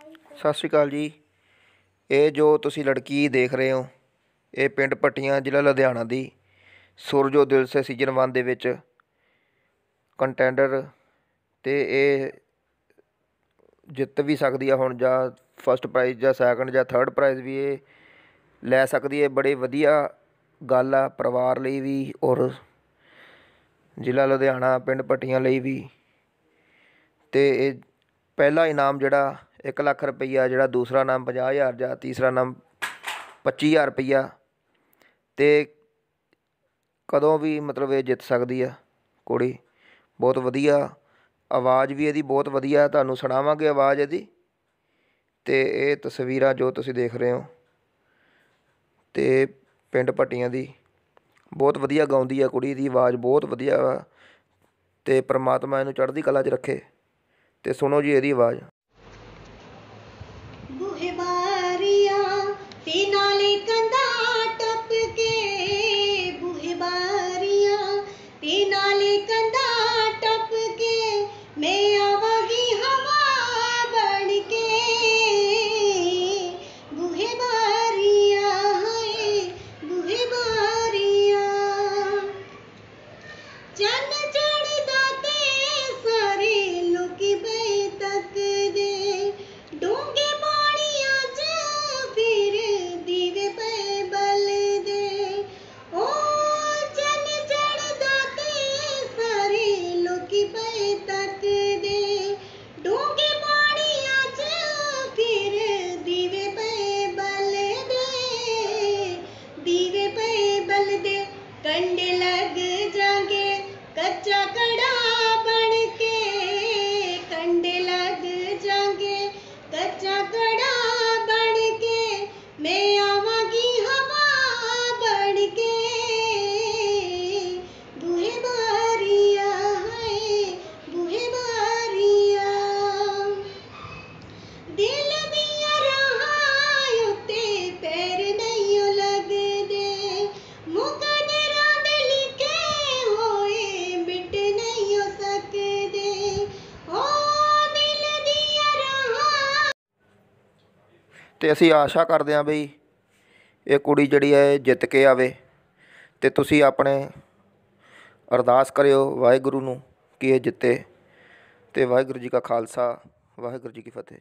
ਸਤਿ ਸ਼੍ਰੀ ਅਕਾਲ ਜੀ। ਇਹ ਜੋ ਤੁਸੀਂ ਲੜਕੀ ਦੇਖ ਰਹੇ ਹੋ, ਇਹ ਪਿੰਡ ਪੱਟੀਆਂ ਜ਼ਿਲ੍ਹਾ ਲੁਧਿਆਣਾ ਦੀ ਸੁਰਜੋ ਦਿਲ ਸੇ ਸੀਜ਼ਨ 1 ਦੇ ਵਿੱਚ ਕੰਟੈਂਡਰ ਤੇ ਇਹ ਜਿੱਤ ਵੀ ਸਕਦੀ ਆ ਹੁਣ, ਜਾਂ ਫਸਟ ਪ੍ਰਾਈਜ਼ ਜਾਂ ਸੈਕੰਡ ਜਾਂ ਥਰਡ ਪ੍ਰਾਈਜ਼ ਵੀ ਇਹ ਲੈ ਸਕਦੀ ਹੈ ਬੜੇ ਵਧੀਆ ਗੱਲ ਆ, ਪਰਿਵਾਰ ਲਈ ਵੀ ਔਰ ਜ਼ਿਲ੍ਹਾ ਲੁਧਿਆਣਾ, ਪਿੰਡ ਪੱਟੀਆਂ ਲਈ ਵੀ। ਤੇ ਇਹ ਪਹਿਲਾ ਇਨਾਮ ਜਿਹੜਾ 1 ਲੱਖ ਰੁਪਈਆ ਜਿਹੜਾ ਦੂਸਰਾ ਨਾਮ 50000 ਜਾਂ ਤੀਸਰਾ ਨਾਮ 25000 ਰੁਪਈਆ ਤੇ ਕਦੋਂ ਵੀ ਮਤਲਬ ਇਹ ਜਿੱਤ ਸਕਦੀ ਆ ਕੁੜੀ। ਬਹੁਤ ਵਧੀਆ ਆਵਾਜ਼ ਵੀ ਇਹਦੀ ਬਹੁਤ ਵਧੀਆ ਤੁਹਾਨੂੰ ਸੁਣਾਵਾਂਗੇ ਆਵਾਜ਼ ਇਹਦੀ। ਤੇ ਇਹ ਤਸਵੀਰਾਂ ਜੋ ਤੁਸੀਂ ਦੇਖ ਰਹੇ ਹੋ ਤੇ ਪਿੰਡ ਪੱਟੀਆਂ ਦੀ ਬਹੁਤ ਵਧੀਆ ਗਾਉਂਦੀ ਆ ਕੁੜੀ ਦੀ ਆਵਾਜ਼, ਬਹੁਤ ਵਧੀਆ ਵਾ। ਤੇ ਪ੍ਰਮਾਤਮਾ ਇਹਨੂੰ ਚੜ੍ਹਦੀ ਕਲਾ 'ਚ ਰੱਖੇ। ਤੇ ਸੁਣੋ ਜੀ ਇਹਦੀ ਆਵਾਜ਼। तत् ਤੇ ਅਸੀਂ ਆਸ਼ਾ ਕਰਦੇ ਹਾਂ ਬਈ ਇਹ ਕੁੜੀ ਜਿਹੜੀ ਹੈ ਇਹ ਜਿੱਤ ਕੇ ਆਵੇ ਤੇ ਤੁਸੀਂ ਆਪਣੇ ਅਰਦਾਸ ਕਰਿਓ ਵਾਹਿਗੁਰੂ ਨੂੰ ਕਿ ਇਹ ਜਿੱਤੇ ਤੇ ਵਾਹਿਗੁਰੂ ਜੀ ਕਾ ਖਾਲਸਾ, ਵਾਹਿਗੁਰੂ ਜੀ ਕੀ ਫਤਿਹ